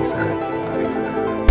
Body Sign.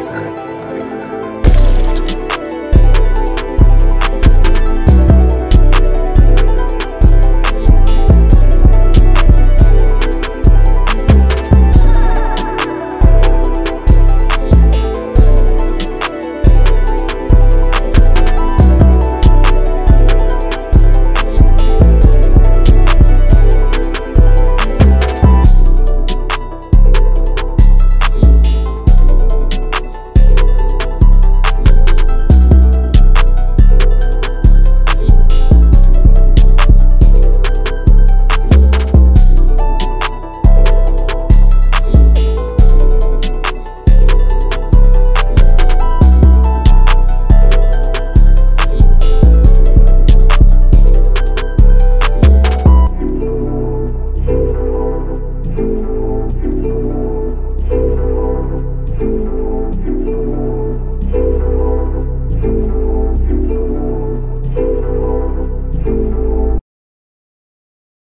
said.